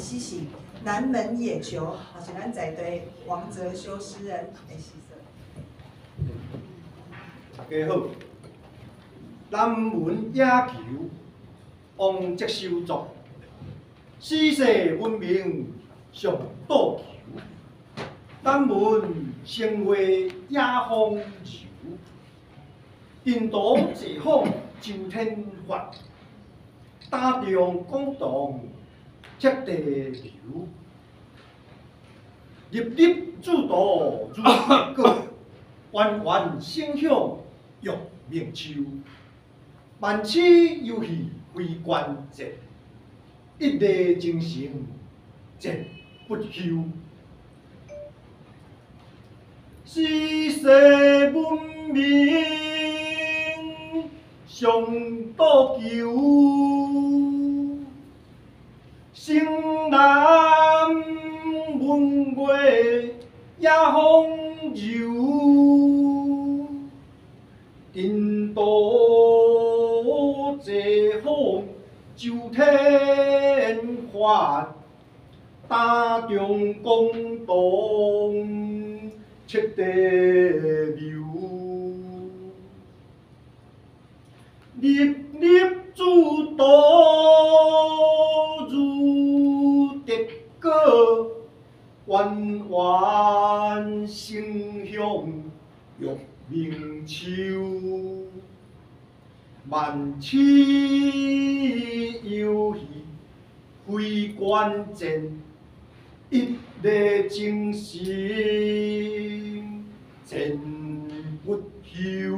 西行，南门野球，是咱在地王泽修诗人的诗作。大家好，南门野球，王泽修作，四世闻名上岛球。南门成为野风球，印度解放周天发，打中广东接地球，粒粒诸多如结果，弯弯声响玉明秋。万起游戏非关节，一力精神绝不休。四世文明上岛求，城南文月野风柔，印度解放周天发，打中广东。七地流，粒粒诸歌冤冤声向玉明秋，万尺游戏非关键，一日精神前不休。